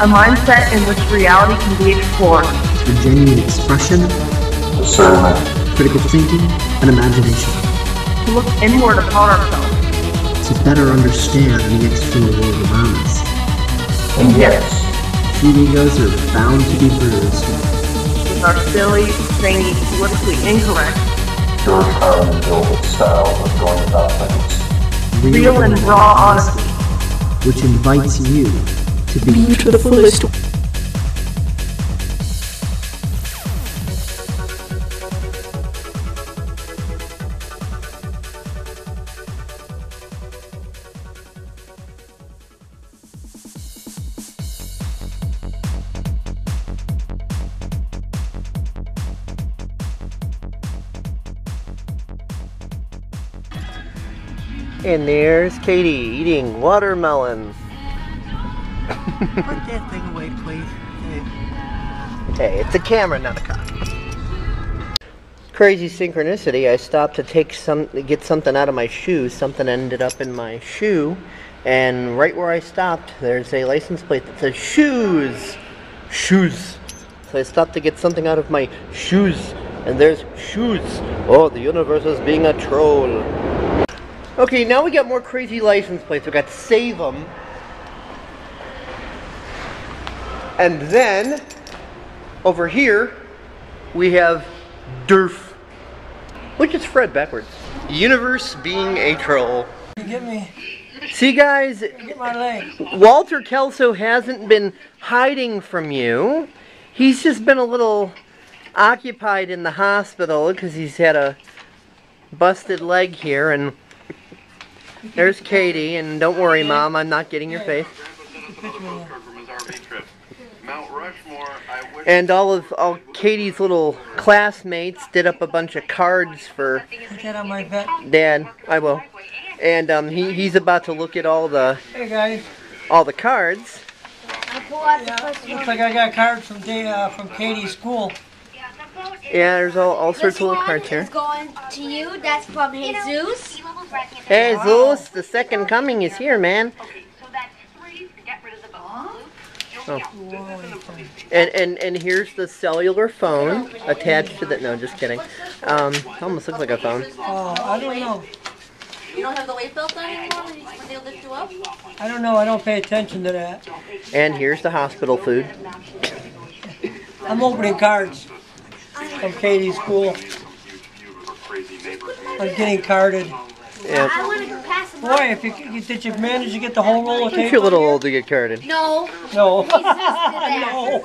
A mindset in which reality can be explored. Through genuine expression, Discernment. critical thinking, and imagination. To look inward upon ourselves. To better understand the external world around us. And yes, Few egos are bound to be bruised. With our silly, zany, politically incorrect, George Carlin built its style of going about things. real and raw honesty. which invites you to be to the fullest. And there's Katie eating watermelon. Put that thing away, please. Hey, it's a camera, not a cop. Crazy synchronicity. I stopped to take some, get something out of my shoe. Something ended up in my shoe, and right where I stopped, there's a license plate that says shoes, shoes. So I stopped to get something out of my shoes, and there's shoes. Oh, the universe is being a troll. Okay, now we got more crazy license plates. We got save them. And then over here we have Durf, which is Fred backwards. Universe being a troll. Get me, See, guys, get my leg. Walter Kelso hasn't been hiding from you. He's just been a little occupied in the hospital because he's had a busted leg here. And there's Katie. And don't worry, Mom, I'm not getting your face. And all of all Katie's little classmates did up a bunch of cards for Put that on my vet. Dad. I will. And um, he, he's about to look at all the Hey guys, all the cards. yeah, looks like I got cards from day, uh, from Katie's school. Yeah, there's all, all sorts This of little cards here. going to you. That's from Jesus. Hey, Zeus, the second coming is here, man. And, and and here's the cellular phone attached to that. No, just kidding. Um, almost looks like a phone. Oh, I don't know. You don't have the weight belt on anymore when, you, when they lift you up? I don't know. I don't pay attention to that. And here's the hospital food. I'm opening cards from Katie's school. I'm getting carded. Yeah. I want to go pass them Boy, if you, you did you manage to get the whole roll of tape? you're a little old to get carded. No. No. no.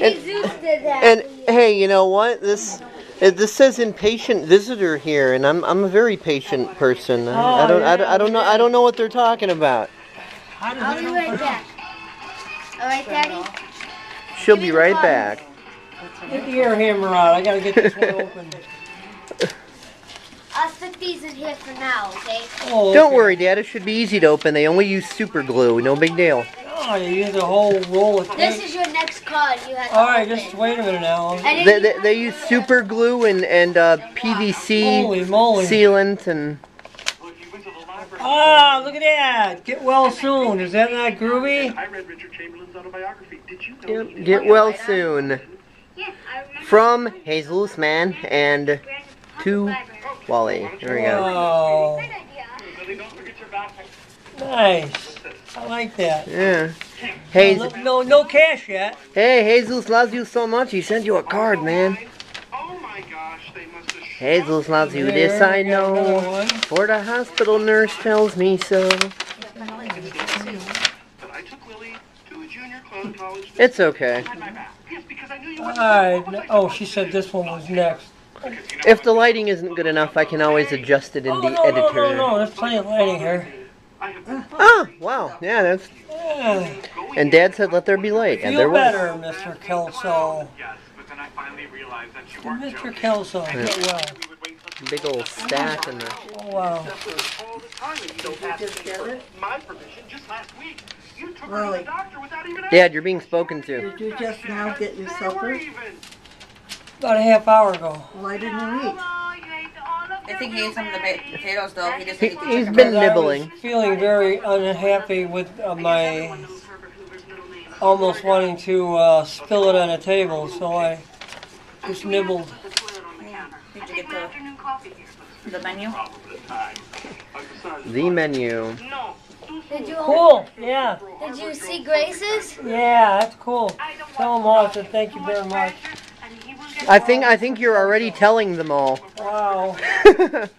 And- Jesus did that. And hey, you know what? This this says inpatient visitor here, and I'm I'm a very patient person. I, oh, I don't I, don't- I don't know I don't know what they're talking about. How I'll be right back. All right, Daddy? She'll be right back. Get the air hammer out. I gotta get this one open. I'll stick these in here for now, okay? Oh, Don't okay. worry, Dad. It should be easy to open. They only use super glue. No big deal. Oh, you use a whole roll of This is your next card. You have to All right, open. just wait a minute now. They, they, they use super glue and and uh, PVC Holy moly. sealant and Ah, look at that. Get well soon. Is that not groovy? I read Richard Chamberlain's autobiography. Did you know Yep, get well soon. From Jesus Man and to Wally. Here we go. Oh, nice. I like that. Yeah. Hey, No, no, no cash yet. hey, Jesus loves you so much. He sent you a card, man. Oh my gosh, they must have Jesus loves you. This I There, got another know. For the hospital nurse tells me so. But I took Lily to a junior clown college that It's okay. had my back. Yes, because I knew you All wouldn't. right. no- Oh, she said this one was next. If the lighting isn't good enough, I can always adjust it in Oh, the no, no, editor. no, no. There's plenty of lighting here. I have been Oh, wow. Yeah, that's. Yeah. And Dad said, "Let there be light," and there Feel was. better, Mr. Kelso. yes, but then I finally realized that you weren't Mr. joking. Kelso, get well. We would wait until Big old stack in there. Oh, wow. all the time, and you don't ask me for my permission. Just last week, you took her to Really? the doctor without even asking. Dad, you're being spoken to. Did you just now get your supper? Even. About a half hour ago. Why didn't you eat? I think he ate some of the ba- potatoes though. He just He, ate the he's chicken. been I was nibbling. feeling very unhappy with uh, my almost wanting to uh, spill it on the table, so I just nibbled. Did you get the, the menu? The menu. Did you Cool. Yeah. Did you see Grace's? Yeah, that's cool. Tell them all to thank you very much. I think I think you're already telling them all. Wow. I don't think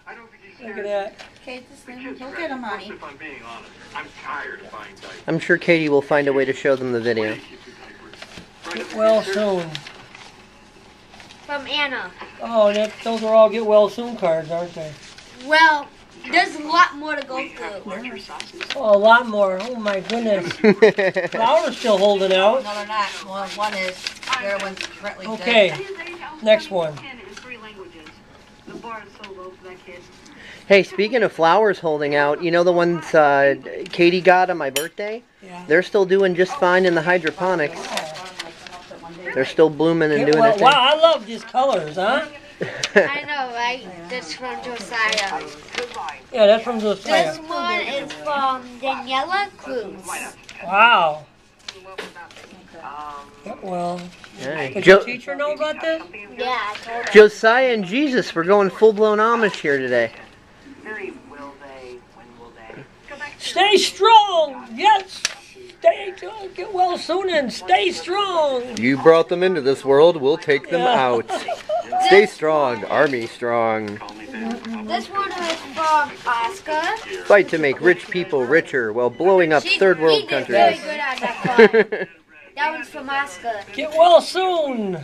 he's Look at that. Okay, this thing. He'll get him, honey. If I'm being honest, I'm tired of buying diapers. I'm sure Katie will find a way to show them the video. Get well soon. From Anna. Oh, that, those are all get well soon cards, aren't they? Well, there's a lot more to go through. Oh, a lot more. Oh my goodness. Flower's still holding out. No, they're not. Well, one is. The other one's currently dead. Okay. Next one. Hey, speaking of flowers holding out, you know the ones uh, Katie got on my birthday? Yeah. They're still doing just fine in the hydroponics. They're still blooming and Get doing well, their wow. I love these colors, huh? I know, right? That's from Josiah. Yeah, that's from Josiah. This one is from Daniela Cruz. Wow. Get well. Hey, Did Jo- your teacher know about this? Yeah, I told her. Josiah and Jesus, we're going full blown Amish here today. Stay strong. Yes. Stay strong. Get well soon and stay strong. You brought them into this world, we'll take them Yeah. out. Stay strong, army strong. This one is from Oscar. Fight to make rich people richer while blowing up She- third world did very countries. good on that. That one's from Oscar. Get well soon.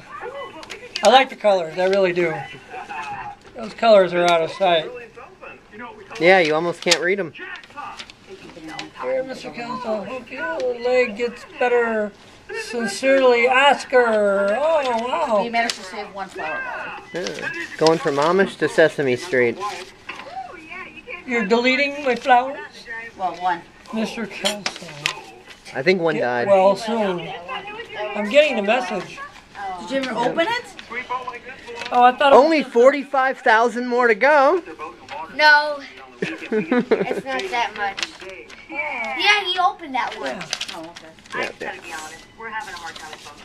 I like the colors. I really do. Those colors are out of sight. yeah, you almost can't read them. Here, Mr. Council. Hope your leg gets better. Sincerely, Oscar. Oh, We wow. managed to save one flower. Yeah. Going from Amish to Sesame Street. You're deleting my flowers? Well, one. Mr. Council. I think one Get died. well soon. I'm getting the message. Did you ever open it? Oh, I thought Only 45,000 more to go. No, it's not that much. Yeah, he opened that one. Oh, okay.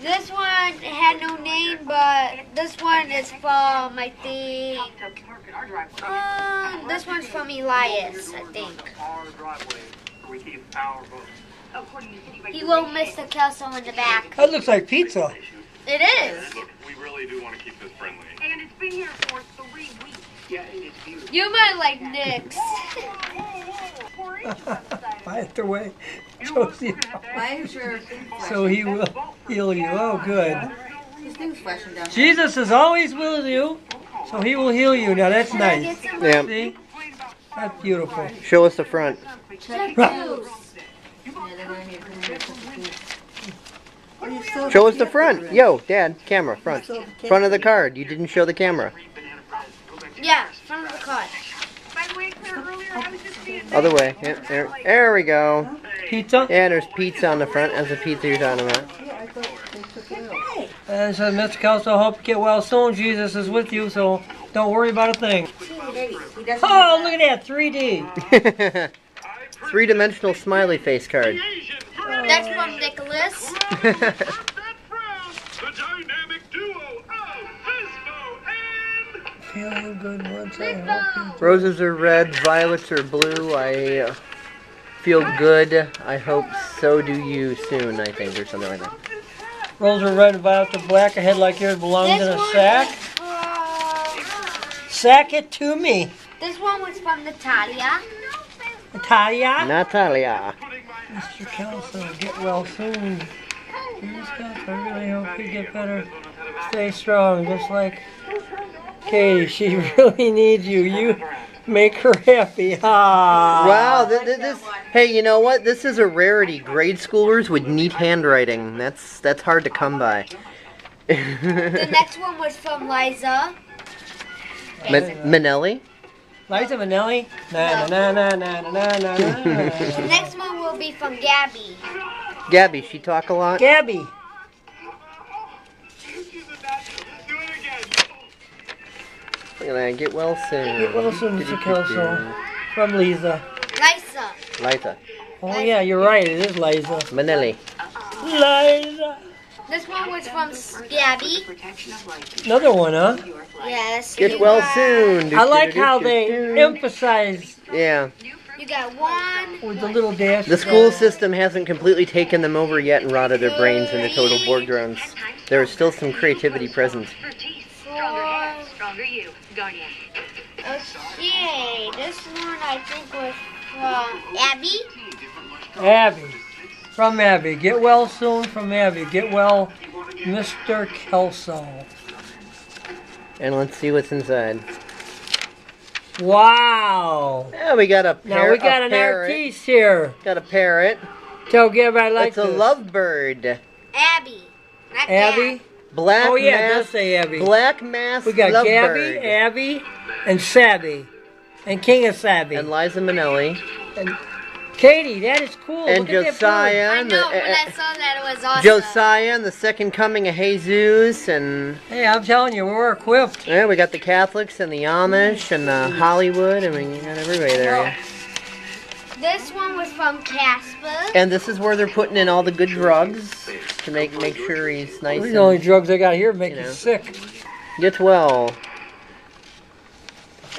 This one had no name, but this one is from, I think, uh, this one's from Elias, I think. Our driveway where we keep our boats. He wrote Mr. Kelso in the back. That looks like pizza. It is. Look, we really do want to keep this friendly. And it's been here for three weeks. Yeah, it's beautiful. You might like Nick's. By the way, Josie, Why is your so he will heal you. Oh, good. this thing's flashing down? Jesus is always with you, so he will heal you. Now that's nice. Yeah. See? That's beautiful. Show us the front. Check Right. juice. Yeah, they're gonna need to Well, you still Show us the the front. Yo, Dad, camera, front. Still have the Front of the card. You didn't show the camera. Yeah, front of the card. By the way, Claire, earlier I was just seeing Other way. Yep, there, there we go. Pizza? Yeah, there's pizza on the front. That's the pizza you're talking about. Yeah, I thought they took it out. And so, Mr. Kelso, hope you get well soon. Jesus is with you, so don't worry about a thing. Oh, look at that 3D. Three dimensional smiley face card. That's from Nicholas. and good once I hope you Roses are red, violets are blue. I uh, feel good. I hope so do you soon, I think, or something like that. Roses are red, violet are black. A head like yours belongs in a sack. Sack it to me. this one was from Natalia. Natalia. Natalia. Mr. Kelso, get well soon. Jesus Kelso, I really hope you get better. Stay strong, just like Katie. She really needs you. You Make her happy. Ah. Wow, th- th- this. Hey, you know what? This is a rarity. Grade schoolers with neat handwriting. That's that's hard to come by. The next one was from Liza. Min- Minnelli. Liza Minnelli. Na na na na na na na The next one will be from Gabby. Gabby, she talk a lot. Gabby. Look at that. Get well soon. Get well soon, Mr. Kelso. Uh, from Lisa. Liza. Liza. Oh yeah, you're right. It is Liza. Manelli. Liza. This one was from Gabby. Another one, huh? Yes. Get well got- soon. I like how they emphasize Yeah. You got one. with the little dash. The school system hasn't completely taken them over yet and rotted their brains into total board drones. There is still some creativity present. Four. Stronger you, Guardian. Okay, this one I think was from Abby. Abby. From Abby. Get well soon from Abby. Get well, Mr. Kelso. And let's see what's inside. Wow. Yeah, we got a Now we got an parrot. artiste here. Got a parrot. Tell Gab I like It's a this. lovebird. Abby. Not Abby. Black Oh yeah, it mask. does say Abby. Black mask. We got lovebird. Gabby, Abby, and Sabby, and King of Sabby. and Liza Minnelli. And Katie, that is cool. and Look at that bird. Josiah. I and know, the, when uh, I saw that it was awesome. Josiah and the second coming of Jesus. And Hey, I'm telling you, we're equipped. yeah, we got the Catholics and the Amish and the Hollywood. I mean, you got everybody there. yeah. This one was from Casper. And this is where they're putting in all the good drugs to make make sure he's nice These are the only drugs I got here make You you, know. sick. gets well.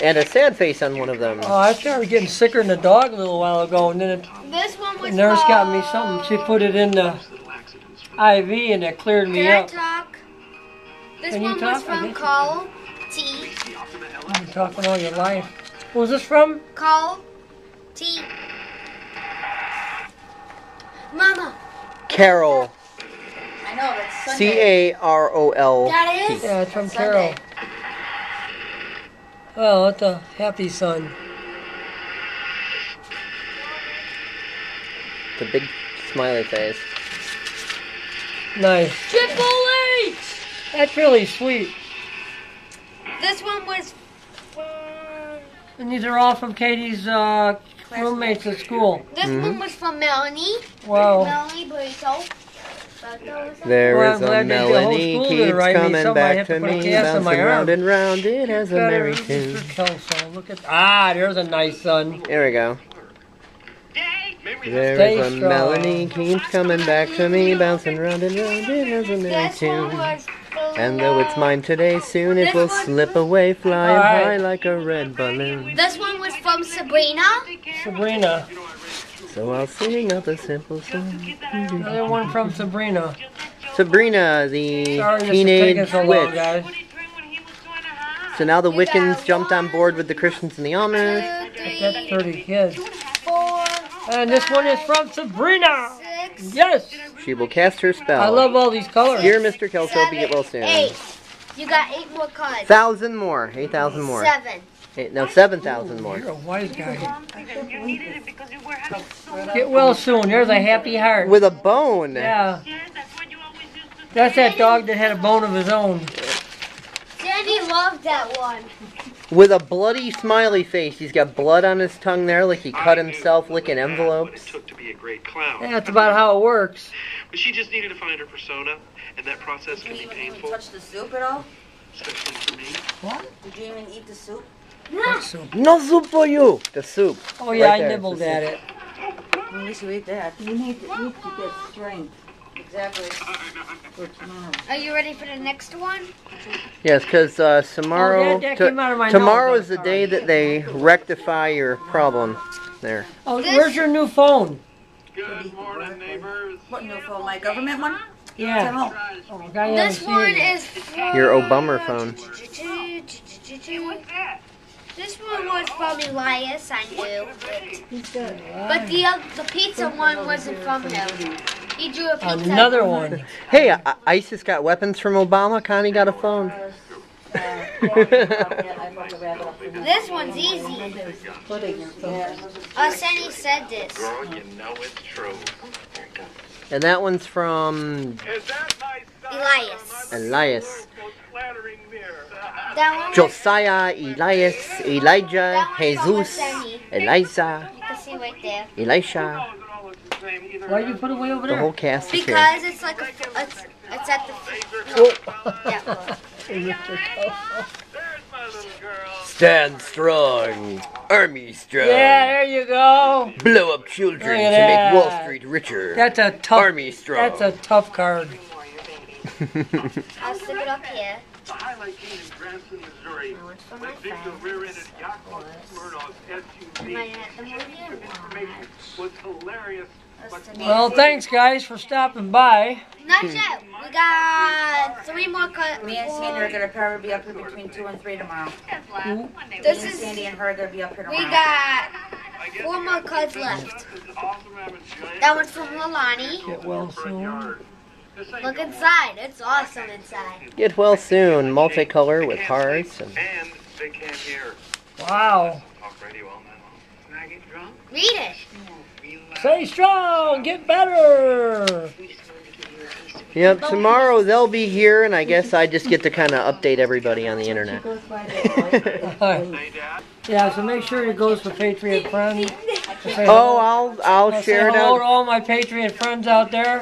And a sad face on one of them. Oh, I started getting sicker than a dog a little while ago, and then it, This one was the nurse from... got me something. She put it in the IV, and it cleared me Can I up. talk? This Can one was talk? I from guess. Call T. You've been talking all your life. What was this from? Call T. Mama. Carol. I know, that's C A R O L. That is? Yeah, it's from That's Carol. Sunday. Oh, what a happy son. It's a big smiley face. Nice. Triple H! That's really sweet. This one was. And these are all from Katie's uh, roommates at school. This Mm-hmm. one was from Melanie. Wow. Melanie Burrito. There Well, is I'm a glad they did the whole melody school to keeps write me coming back to to me, cast on my bouncing round and round. It has a merry tune. Look at ah, there's a nice son. There we go. Maybe There Stay is a strong. melody keeps coming back to me, bouncing round and round. It has a merry tune. Was from... And though it's mine today, soon it will slip away, flying Alright. high like a red balloon. This one was from Sabrina. Sabrina. So I'll sing out the simple song. Another one from Sabrina. Sabrina, the Sorry teenage taking so long, witch. guys. So now the Wiccans jumped on board with the Christians and the Amish. Two, I got 30 kids. four, And this one is from Sabrina. Six, Yes. She will cast her spell. I love all these colors. Dear Mr. Kelso, hope you get well soon. eight. You got eight more cards. Thousand more. Eight thousand more. Seven. Eight, no, seven thousand more. You're a wise guy. Get well soon. There's a happy heart. With a bone. Yeah. That's that dog that had a bone of his own. Danny loved that one. With a bloody smiley face. He's got blood on his tongue there, like he cut himself licking What envelopes. took to be a great clown. Yeah, that's about how it works. But she just needed to find her persona, and that process can be painful, touch the soup at all? especially for me. What? Did you even eat the soup? No soup for you. The soup. Oh yeah, Right I there, nibbled the at soup. it. At least you eat that. You need to eat to get strength Exactly. for tomorrow. Are you ready for the next one? Yes, because uh, tomorrow, Oh, that- that to- came out of my tomorrow nose, is the I'm day that they rectify your problem. There. Oh, This- where's your new phone? Good morning, neighbors. What new phone? My government one? Yeah. Tell. Oh, I haven't This seen one it yet. is from... Your Obama phone. This one was from Elias, I knew. But the oth- the pizza one wasn't from him. He drew a pizza. Another one. Hey, I- ISIS got weapons from Obama. Connie got a phone. This one's easy. Uh, Sunny said this. Girl, you know it's true. and that one's from Is that my son? Elias. Elias. Most flattering mirror. That one was, Josiah, Elias, Elijah, That one's from Jesus, Sunny. Eliza, you can see right. Elisha. It all looks the same either Why you put it way over The there? whole cast is here. Because it's like a, it's, it's at the, Oh. that. There's my little girl. Stand strong, army strong. Yeah, there you go. Blow up children to make Wall. Street richer. That's a tough. army strong. That's a tough card. I'll stick it up here. The highlight came in Branson, Missouri. Now When my Victor rear-ended Yakov Smirnoff's SUV. the movie? Information was hilarious. Well, thanks guys for stopping by. Not yet. We got three more cut. Me and Sandy are gonna probably be up here between two and three tomorrow. This Me and is. Sandy and her are gonna be up here tomorrow. We got four more cards left. That one's from Lalani. Get well soon. Look inside. It's awesome inside. Get well soon. Multicolor with hearts. And And they can't hear. Wow. Talk radio all night long. Can I get drunk? Read it. Stay strong. Get better. yep, tomorrow they'll be here, and I guess I just get to kind of update everybody on the internet. Hey, Yeah, so make sure it goes to Patriot Friends. Oh, I'll I'll share it say hello out. all my Patriot friends out there.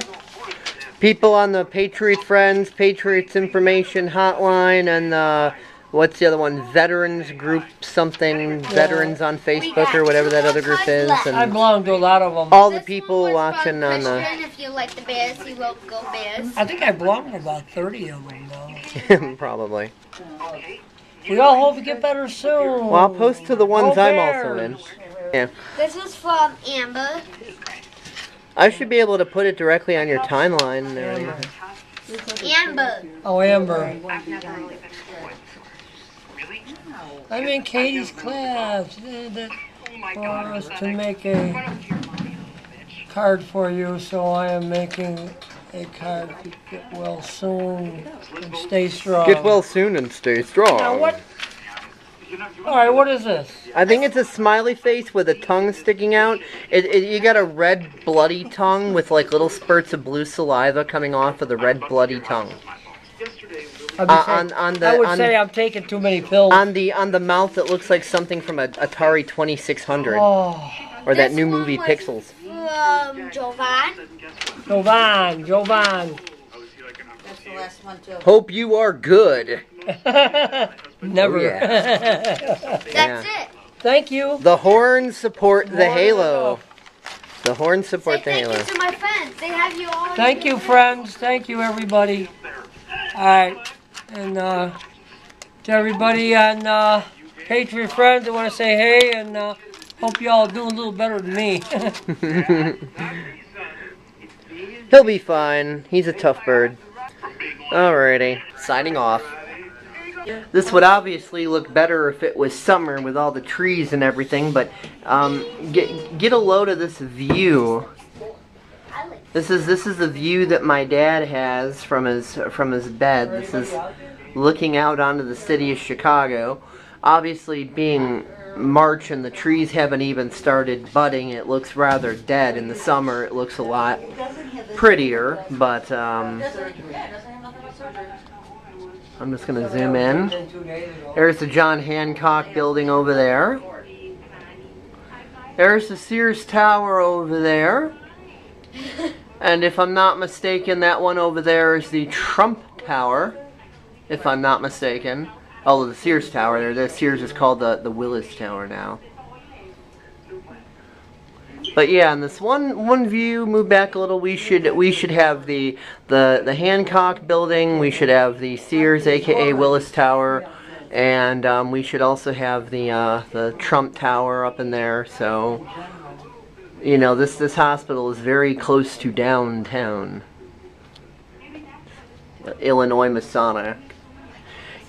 People on the Patriot Friends, Patriots Information Hotline, and the what's the other one? Veterans Group something. Veterans on Facebook or whatever that other group is, And I belong to a lot of them. all the people watching from on the. Christian. If you like the Bears, you will Go Bears. I think I belong to about 30 of them now. Probably. We all hope to get better soon. Well, I'll post to the ones Go I'm also in. Yeah. This is from Amber. I should be able to put it directly on your timeline and everything. Amber. Oh, Amber. I'm in Katie's class. For us to make a card for you, so I am making a card to get well soon and stay strong. Get well soon and stay strong. Now what? All right, what is this? I think it's a smiley face with a tongue sticking out. It, it, you got a red bloody tongue with like little spurts of blue saliva coming off of the red bloody tongue. I'd Uh, saying- on on I the would on, say I'm taking too many pills. on the on the mouth it looks like something from a Atari 2600 Oh, or that This new movie was Pixels. From Jovan. Jovan, Jovan. That's the last one too. Hope you are good. Never. Oh, That's Yeah. it. Thank you. The horns support the More halo. than The horns Say support the thank halo. you to my friends. They have you all. Thank you, friends. Thank you, everybody. All right, and uh, to everybody on uh, Patriot Friends, I want to say hey and uh, hope you all doing a little better than me. He'll be fine. He's a tough bird. Alrighty. Signing off. This would obviously look better if it was summer with all the trees and everything, but um, get get a load of this view. This is this is the view that my dad has from his from his bed. This is looking out onto the city of Chicago. Obviously, being March and the trees haven't even started budding, it looks rather dead. In the summer, it looks a lot prettier, but um, I'm just gonna zoom in. There's the John Hancock building over there. There's the Sears Tower over there. And if I'm not mistaken, that one over there is the Trump Tower. If I'm not mistaken. Oh, the Sears Tower there. The Sears is called the, the Willis Tower now. But yeah, in this one one view, move back a little. We should we should have the the the Hancock building. We should have the Sears, aka Willis Tower, and um, we should also have the uh, the Trump Tower up in there. So, you know, this this hospital is very close to downtown. Illinois Masonic.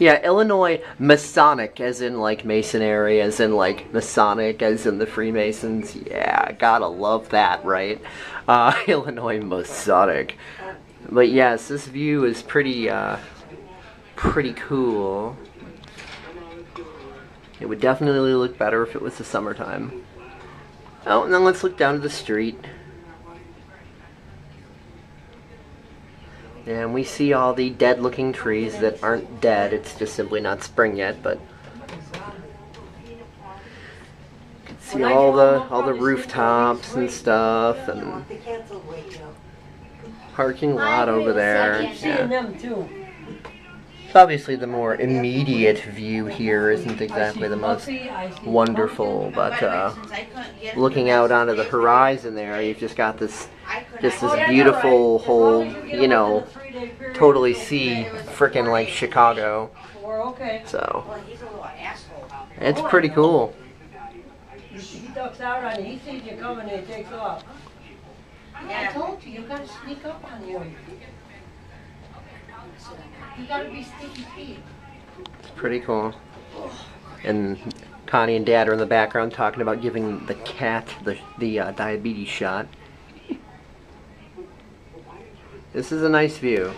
Yeah, Illinois Masonic, as in like Masonry, as in like Masonic, as in the Freemasons. Yeah, gotta love that, right? Uh, Illinois Masonic. But yes, this view is pretty, uh, pretty cool. It would definitely look better if it was the summertime. Oh, and then let's look down to the street. And we see all the dead looking trees that aren't dead. It's just simply not spring yet, but you can see all the all the rooftops and stuff and parking lot over there. Yeah. Obviously the more immediate view here isn't exactly the most wonderful, but uh, looking out onto the horizon there, you've just got this just this beautiful whole, you know, totally see frickin' like Chicago. So it's pretty cool. He, ducks out on you. He sees you coming and he takes off. I told you, you gotta sneak up on him. It's pretty cool. And Connie and Dad are in the background talking about giving the cat the the uh, diabetes shot. This is a nice view.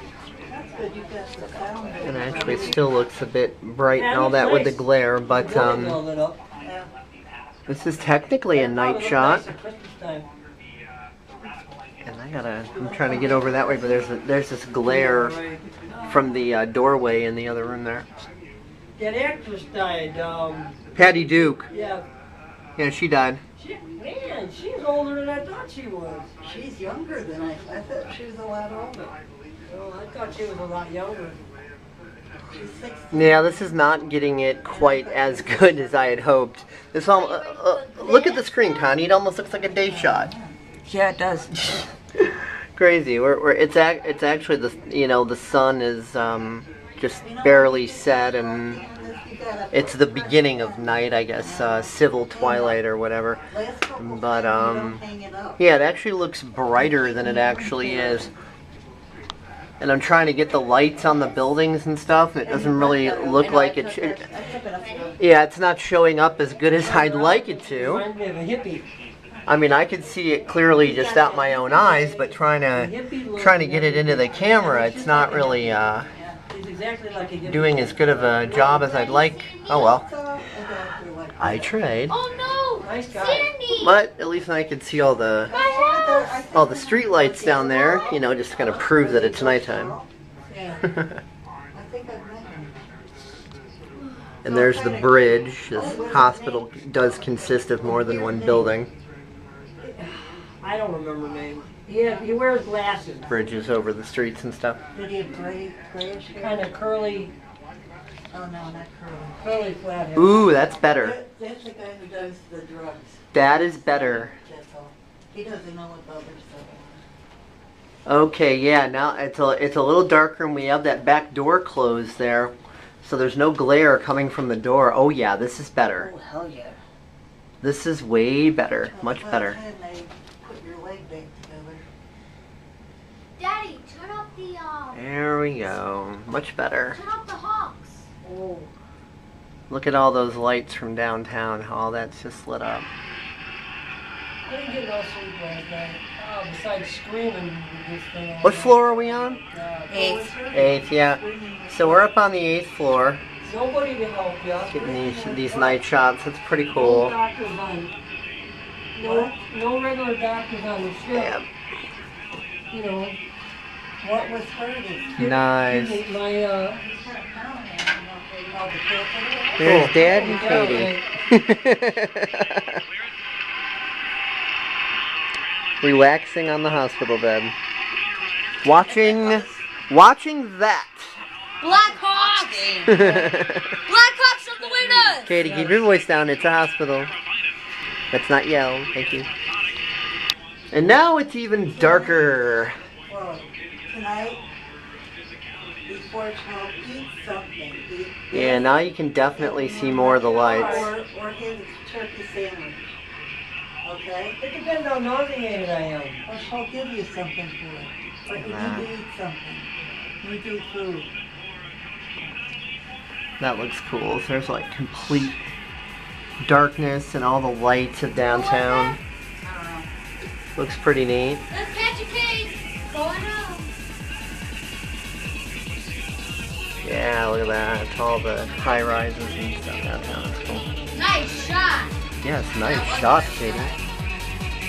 And actually, it still looks a bit bright and all that with the glare, but um, this is technically a night shot. And I gotta, I'm trying to get over that way, but there's a, there's this glare from the uh, doorway in the other room there. That actress died. Um, Patty Duke. yeah. Yeah, she died. She, man, she's older than I thought she was. She's younger than I, I thought she was a lot older. Oh, I thought she was a lot younger. She's. Yeah, this is not getting it quite as good as I had hoped. This all, uh, uh, look at the screen, Connie. It almost looks like a day shot. Yeah, it does. Crazy. We're, we're, it's ac- it's actually the you know the sun is um, just barely set and it's the beginning of night, I guess, uh, civil twilight or whatever. But um, yeah, it actually looks brighter than it actually is. And I'm trying to get the lights on the buildings and stuff. It doesn't really look like it. Sh- I took it up to yeah, it's not showing up as good as I'd like it to. Reminds me of a hippie. I mean, I could see it clearly just out my own eyes, but trying to trying to get it into the camera, it's not really uh, He's exactly like a hippie. doing as good of a job as I'd like. Oh well, I got you like- I tried. Oh no! Nice guy. Sandy! But at least I can see all the all the street lights down there. You know, just kind of prove that it's nighttime. Yeah, I think I've met him. and there's the bridge. This hospital does consist of more than one building. I don't remember name. He, has, he wears glasses. Bridges over the streets and stuff. Did he have gray, grayish hair? Kind of curly, Oh, no, not curly. curly flat hair. Ooh, that's better. That- That's the guy who does the drugs, That is better. that's all. He doesn't know what the other stuff Okay, yeah, now it's a, it's a little darker and we have that back door closed there. So there's no glare coming from the door. Oh yeah, this is better. Oh, hell yeah. This is way better. Much Well, better. Back together. Daddy, turn off the um, There we go. Much better. turn off the hawks. Oh, Look at all those lights from downtown. How all that's just lit up. I didn't get no sleep last night. Oh, besides screaming with this thing. What floor are we on? Uh, Eighth. Eighth, yeah. So we're up on the eighth floor, Nobody to help you. getting these these night shots. It's pretty No cool. Doctors on. No, no regular doctors on the ship. Yeah, You know, What was hurting? nice. my uh, Oh, the catheter? There's Dad and Katie. Relaxing on the hospital bed. Watching watching that. Blackhawks! Blackhawks of the winners! Katie, keep your voice down. It's a hospital. Let's not yell. Thank you. And now it's even darker. Well, tonight, before smoke, eat something. Eat Yeah, now you can definitely see more of the lights. Or, or have turkey sandwich. Okay? it depends how nauseated I am. Or she'll give you something for it. But you need to eat something. You need to eat food. That looks cool. There's like complete darkness and all the lights of downtown. Looks pretty neat. Let's catch a case! Going home. Yeah, look at that. It's all the high rises and stuff downtown. It's cool. Nice shot. Yes, nice shot, Katie.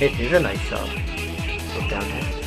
It is a nice shot. Look down here. Damn.